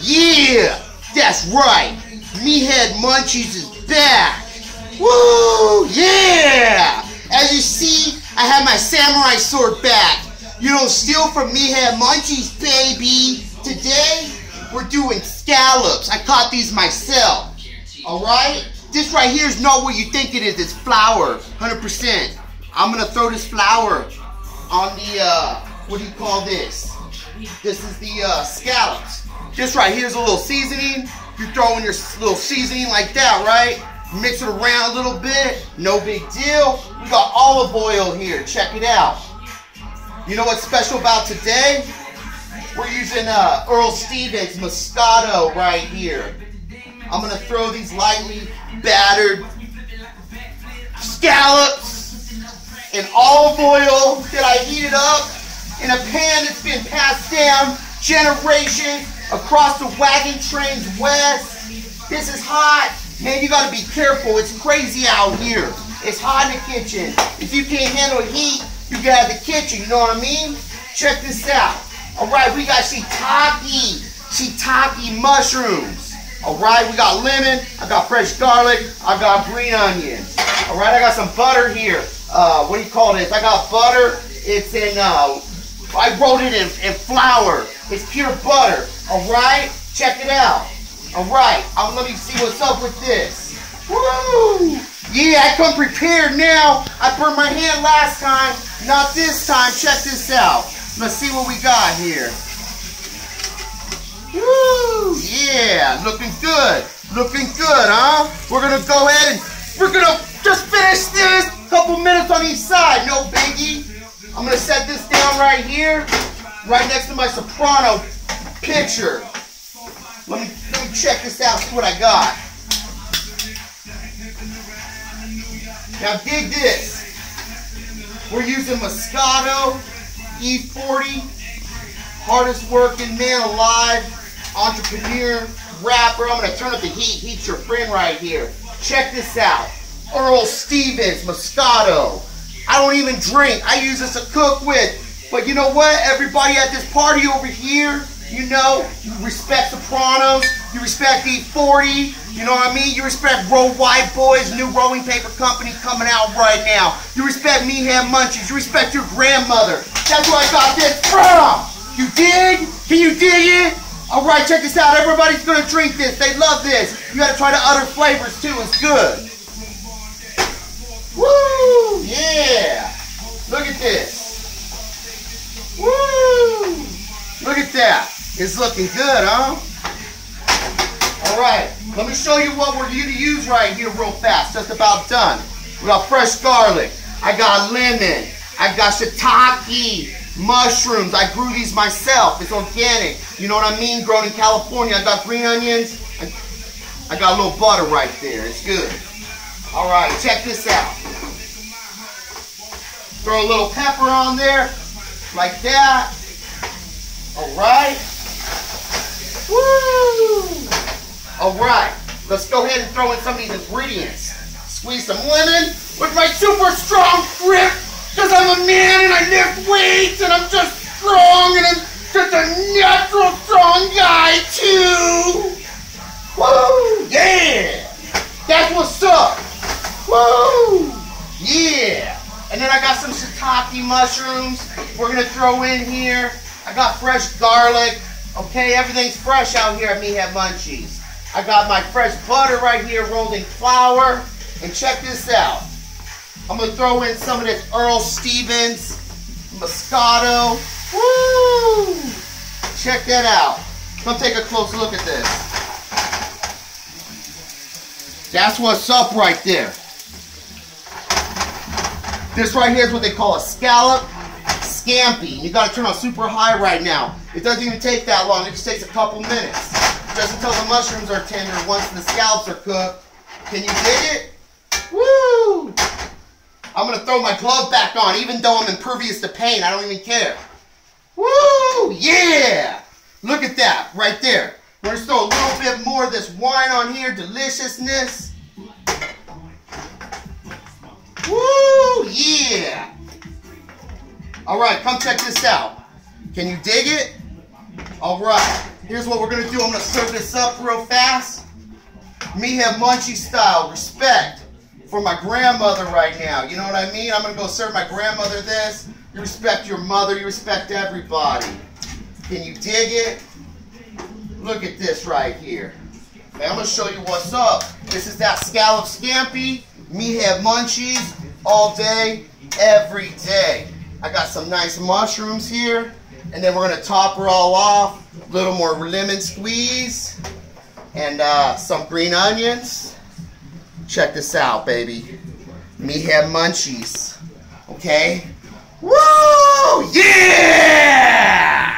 Yeah, that's right. Meathead Munchies is back. Woo, yeah. As you see, I have my samurai sword back. You don't steal from Meathead Munchies, baby. Today, we're doing scallops. I caught these myself. All right? This right here is not what you think it is. It's flour, 100%. I'm gonna throw this flour on the, uh, what do you call this? This is the uh, scallops. This right here is a little seasoning. You throw in your little seasoning like that, right? Mix it around a little bit. No big deal. We got olive oil here. Check it out. You know what's special about today? We're using uh, Earl Stevens Moscato right here. I'm gonna throw these lightly battered scallops in olive oil that I heated up in a pan that's been passed down generations across the wagon trains west. This is hot. Man, you gotta be careful. It's crazy out here. It's hot in the kitchen. If you can't handle heat, you get out of the kitchen. You know what I mean? Check this out. All right, we got shiitake, shiitake mushrooms. All right, we got lemon, I got fresh garlic, I got green onions. All right, I got some butter here. Uh, what do you call this? I got butter. It's in, uh, I wrote it in, in flour. It's pure butter. All right, check it out. All right, um, let me see what's up with this. Woo! Yeah, I come prepared now. I burned my hand last time, not this time. Check this out. Let's see what we got here. Woo! Yeah, looking good. Looking good, huh? We're gonna go ahead and we're gonna just finish this. Couple minutes on each side, no biggie. I'm gonna set this down right here, right next to my soprano pitcher. Let me let me check this out. See what I got. Now dig this. We're using Moscato E40, hardest working man alive, entrepreneur, rapper. I'm gonna turn up the heat. Heat's your friend right here. Check this out. Earl Stevens Moscato. I don't even drink. I use this to cook with. But you know what? Everybody at this party over here, you know, you respect Sopranos, you respect E40, you know what I mean? You respect Roll White Boys, new rolling paper company coming out right now. You respect Meathead Munchies, you respect your grandmother. That's where I got this from. You dig? Can you dig it? All right, check this out. Everybody's gonna drink this. They love this. You gotta try the other flavors too. It's good. It's looking good, huh? All right, let me show you what we're going to use right here real fast. Just about done. We got fresh garlic. I got lemon. I got shiitake, mushrooms. I grew these myself. It's organic. You know what I mean? Grown in California. I got green onions. I got a little butter right there. It's good. All right, check this out. Throw a little pepper on there, like that. All right. Woo! All right, let's go ahead and throw in some of these ingredients. Squeeze some lemon with my super strong grip, because I'm a man and I lift weights and I'm just strong and I'm just a natural strong guy too. Woo! Yeah! That's what's up. Woo! Yeah! And then I got some shiitake mushrooms we're gonna throw in here. I got fresh garlic. Okay, everything's fresh out here at Meathead Munchies. I got my fresh butter right here rolled in flour. And check this out. I'm gonna throw in some of this Earl Stevens Moscato. Woo! Check that out. Come take a close look at this. That's what's up right there. This right here is what they call a scallop scampi. You gotta turn on super high right now. It doesn't even take that long. It just takes a couple minutes. Just until the mushrooms are tender once the scallops are cooked. Can you dig it? Woo! I'm gonna throw my glove back on even though I'm impervious to pain. I don't even care. Woo! Yeah! Look at that right there. We're gonna throw a little bit more of this wine on here. Deliciousness. Woo! Yeah! All right, come check this out. Can you dig it? All right. Here's what we're gonna do. I'm gonna serve this up real fast. Meathead Munchie style. Respect for my grandmother right now. You know what I mean? I'm gonna go serve my grandmother this. You respect your mother. You respect everybody. Can you dig it? Look at this right here. I'm gonna show you what's up. This is that scallop scampi. Meathead Munchies all day, every day. I got some nice mushrooms here. And then we're gonna top her all off. A little more lemon squeeze. And uh, some green onions. Check this out, baby. Meathead Munchies. Okay? Woo! Yeah!